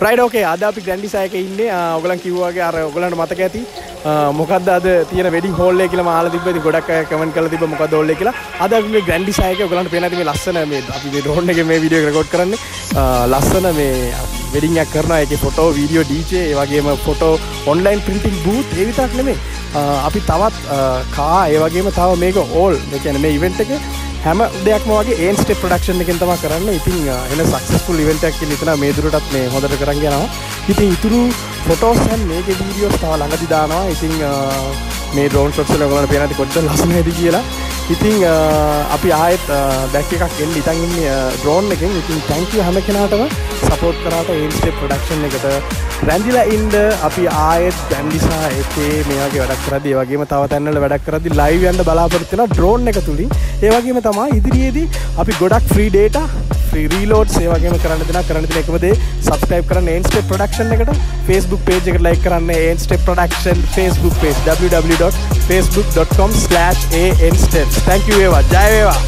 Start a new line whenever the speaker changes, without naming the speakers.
ප්‍රයිඩෝකේ අද අපි ග්‍රන්ඩිසායක ඉන්නේ. ඔගලන් කිව්වාගේ අර ඔගලන්ට මතක ඇති. මොකද අද තියෙන වෙඩින් හෝල්ල කියලා මාල තිබ්බති ගොඩක් කමෙන්ට් කරලා තිබ්බ මොකද හෝල්ල කියලා. අද අපි මේ ග්‍රන්ඩිසායක ඔගලන්ට පේන මේ ලස්සන මේ අපි මේ ඩ්‍රෝන් එකේ මේ වීඩියෝ රෙකෝඩ් කරන්නේ. ලස්සන මේ වෙඩින් එකක් කරනවා. ඒකේ ෆොටෝ වීඩියෝ ඩීජේ ඒ වගේම ෆොටෝ ඔන්ලයින් ප්‍රින්ටිං බූත් ඒ විතරක් නෙමෙයි. අපි තවත් කා ඒ වගේම තව මේක ඕල් ඒ කියන්නේ මේ ඉවෙන්ට් එකේ. හැම දෙයක්ම වගේ ඒන් ස්ටෙප් ප්‍රඩක්ෂන් එකෙන් තමයි කරන්න. ඉතින් එන සක්සස්ෆුල් ඉවෙන්ට් එකක් කියලා හිතනවා මේ දුරටත් මේ හොඳට කරන් යනවා. ඉතින් ඉතුරු ෆොටෝස් and මේකේ වීඩියෝස් තව ළඟදී දානවා. ඉතින් මේ ඩ්‍රෝන් ෂොට්ස් වල ඔයගොල්ලන්ට පේනවාද කොච්චර ලස්සනයිද කියලා. ඉතින් අපි ආයෙත් බැක් එකක් එන්න ඉතින් ඉන්නේ ඩ්‍රෝන් එකෙන්. ඉතින් thank you හැම කෙනාටම සපෝට් කරාට ඒන් ස්ටෙප් ප්‍රොඩක්ෂන් එකට රැඳිලා ඉන්න අපි ආයෙත් දැන්දිසා එකේ මේ වගේ වැඩක් කරද්දී ඒ වගේම තව තැන්වල වැඩක් කරද්දී ලයිව් යන්න බලාපොරොත්තු වෙනවා ඩ්‍රෝන් එක තුලින්. ඒ වගේම තමයි ඉදිරියේදී අපි ගොඩක් ෆ්‍රී ඩේටා ෆ්‍රී රීලෝඩ්ස් ඒ වගේම කරන්න දෙනා කරන්න දෙන එකම දේ සබ්ස්ක්‍රයිබ් කරන්න ඒන් ස්ටෙප් ප්‍රොඩක්ෂන් එකට. Facebook page එකට like කරන්න Ansteps production Facebook page. www.facebook.com/ansteps thank you වේවා ජය වේවා